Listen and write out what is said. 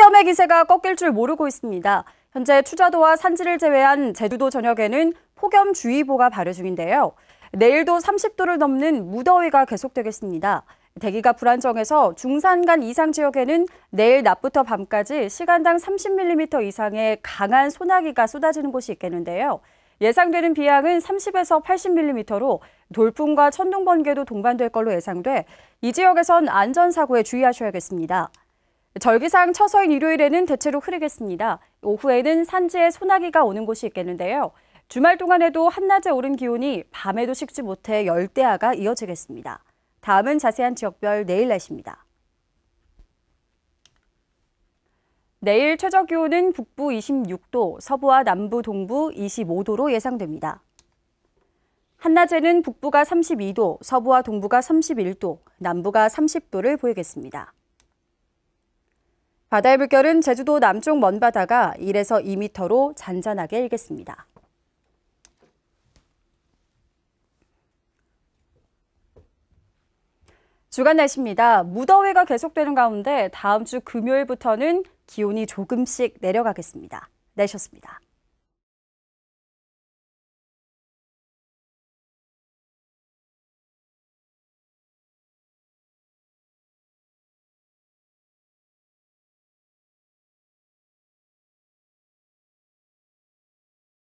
폭염의 기세가 꺾일 줄 모르고 있습니다. 현재 추자도와 산지를 제외한 제주도 전역에는 폭염주의보가 발효 중인데요. 내일도 30도를 넘는 무더위가 계속되겠습니다. 대기가 불안정해서 중산간 이상 지역에는 내일 낮부터 밤까지 시간당 30mm 이상의 강한 소나기가 쏟아지는 곳이 있겠는데요. 예상되는 비양은 30에서 80mm로 돌풍과 천둥 번개도 동반될 걸로 예상돼 이 지역에선 안전사고에 주의하셔야겠습니다. 절기상 처서인 일요일에는 대체로 흐리겠습니다. 오후에는 산지에 소나기가 오는 곳이 있겠는데요. 주말 동안에도 한낮에 오른 기온이 밤에도 식지 못해 열대야가 이어지겠습니다. 다음은 자세한 지역별 내일 날씨입니다. 내일 최저 기온은 북부 26도, 서부와 남부, 동부 25도로 예상됩니다. 한낮에는 북부가 32도, 서부와 동부가 31도, 남부가 30도를 보이겠습니다. 바다의 물결은 제주도 남쪽 먼 바다가 1에서 2m로 잔잔하게 일겠습니다. 주간 날씨입니다. 무더위가 계속되는 가운데 다음 주 금요일부터는 기온이 조금씩 내려가겠습니다. 내셨습니다.